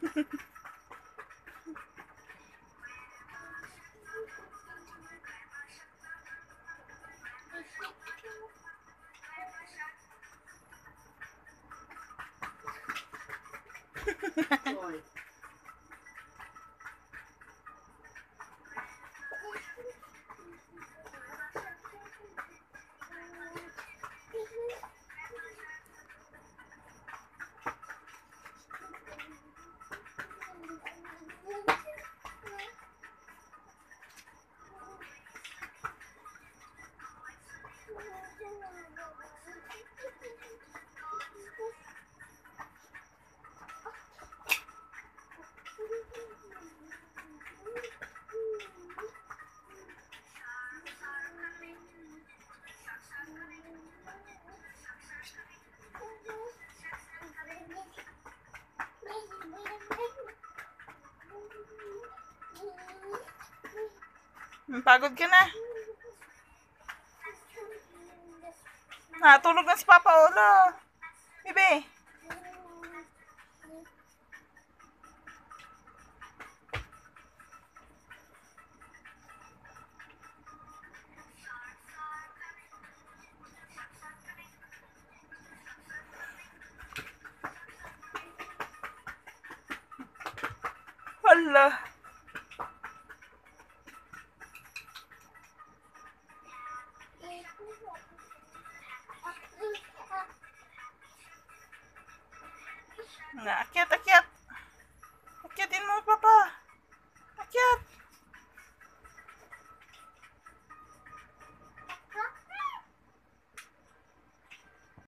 Oi. Pagod ka na. Natulog na si Papa Olo. Na, akyat, akyat. Akyatin mo, papa.